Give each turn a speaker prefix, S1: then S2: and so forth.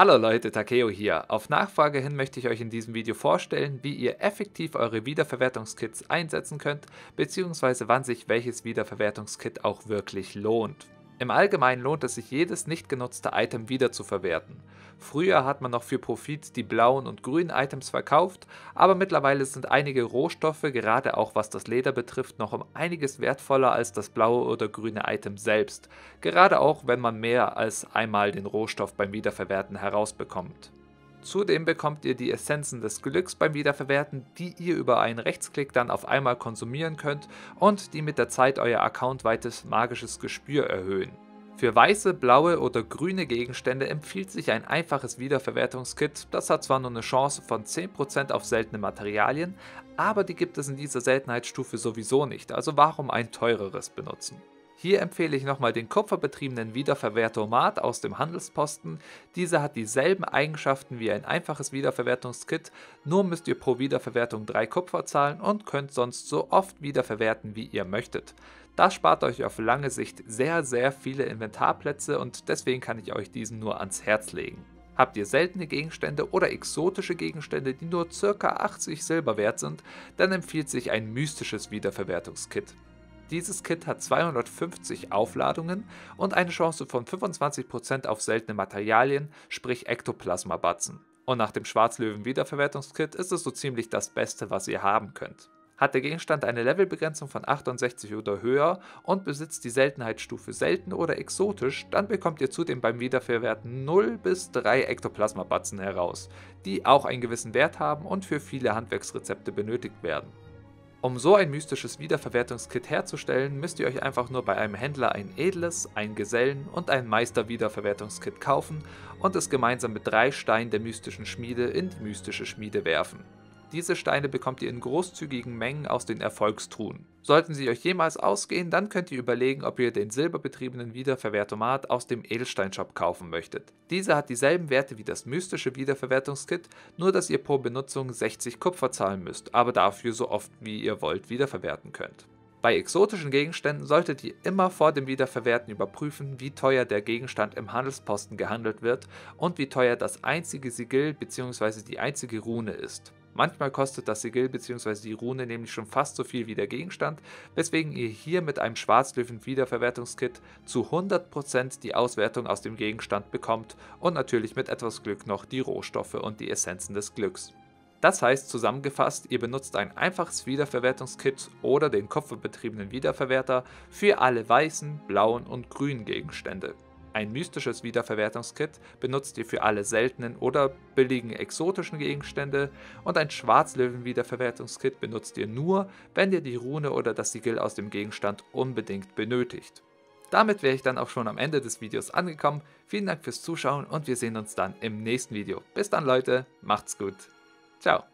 S1: Hallo Leute, Takeo hier. Auf Nachfrage hin möchte ich euch in diesem Video vorstellen, wie ihr effektiv eure Wiederverwertungskits einsetzen könnt, beziehungsweise wann sich welches Wiederverwertungskit auch wirklich lohnt. Im Allgemeinen lohnt es sich jedes nicht genutzte Item wiederzuverwerten. Früher hat man noch für Profit die blauen und grünen Items verkauft, aber mittlerweile sind einige Rohstoffe, gerade auch was das Leder betrifft, noch um einiges wertvoller als das blaue oder grüne Item selbst, gerade auch wenn man mehr als einmal den Rohstoff beim Wiederverwerten herausbekommt. Zudem bekommt ihr die Essenzen des Glücks beim Wiederverwerten, die ihr über einen Rechtsklick dann auf einmal konsumieren könnt und die mit der Zeit euer accountweites magisches Gespür erhöhen. Für weiße, blaue oder grüne Gegenstände empfiehlt sich ein einfaches Wiederverwertungskit, das hat zwar nur eine Chance von 10% auf seltene Materialien, aber die gibt es in dieser Seltenheitsstufe sowieso nicht, also warum ein teureres benutzen. Hier empfehle ich nochmal den kupferbetriebenen Wiederverwertomat aus dem Handelsposten. Dieser hat dieselben Eigenschaften wie ein einfaches Wiederverwertungskit, nur müsst ihr pro Wiederverwertung 3 Kupfer zahlen und könnt sonst so oft wiederverwerten, wie ihr möchtet. Das spart euch auf lange Sicht sehr, sehr viele Inventarplätze und deswegen kann ich euch diesen nur ans Herz legen. Habt ihr seltene Gegenstände oder exotische Gegenstände, die nur ca. 80 Silber wert sind, dann empfiehlt sich ein mystisches Wiederverwertungskit. Dieses Kit hat 250 Aufladungen und eine Chance von 25% auf seltene Materialien, sprich Ektoplasma-Batzen. Und nach dem Schwarzlöwen-Wiederverwertungskit ist es so ziemlich das Beste, was ihr haben könnt. Hat der Gegenstand eine Levelbegrenzung von 68 oder höher und besitzt die Seltenheitsstufe selten oder exotisch, dann bekommt ihr zudem beim Wiederverwerten 0 bis 3 Ektoplasma-Batzen heraus, die auch einen gewissen Wert haben und für viele Handwerksrezepte benötigt werden. Um so ein mystisches Wiederverwertungskit herzustellen, müsst ihr euch einfach nur bei einem Händler ein edles, ein Gesellen und ein Meister-Wiederverwertungskit kaufen und es gemeinsam mit drei Steinen der mystischen Schmiede in die mystische Schmiede werfen. Diese Steine bekommt ihr in großzügigen Mengen aus den Erfolgstruhen. Sollten sie euch jemals ausgehen, dann könnt ihr überlegen, ob ihr den silberbetriebenen Wiederverwertomat aus dem Edelsteinshop kaufen möchtet. Dieser hat dieselben Werte wie das mystische Wiederverwertungskit, nur dass ihr pro Benutzung 60 Kupfer zahlen müsst, aber dafür so oft wie ihr wollt wiederverwerten könnt. Bei exotischen Gegenständen solltet ihr immer vor dem Wiederverwerten überprüfen, wie teuer der Gegenstand im Handelsposten gehandelt wird und wie teuer das einzige Sigill bzw. die einzige Rune ist. Manchmal kostet das Sigill bzw. die Rune nämlich schon fast so viel wie der Gegenstand, weswegen ihr hier mit einem Schwarzlöwen-Wiederverwertungskit zu 100% die Auswertung aus dem Gegenstand bekommt und natürlich mit etwas Glück noch die Rohstoffe und die Essenzen des Glücks. Das heißt zusammengefasst, ihr benutzt ein einfaches Wiederverwertungskit oder den kopfbetriebenen Wiederverwerter für alle weißen, blauen und grünen Gegenstände. Ein mystisches Wiederverwertungskit benutzt ihr für alle seltenen oder billigen exotischen Gegenstände und ein Schwarzlöwen-Wiederverwertungskit benutzt ihr nur, wenn ihr die Rune oder das Sigill aus dem Gegenstand unbedingt benötigt. Damit wäre ich dann auch schon am Ende des Videos angekommen. Vielen Dank fürs Zuschauen und wir sehen uns dann im nächsten Video. Bis dann Leute, macht's gut. Chao.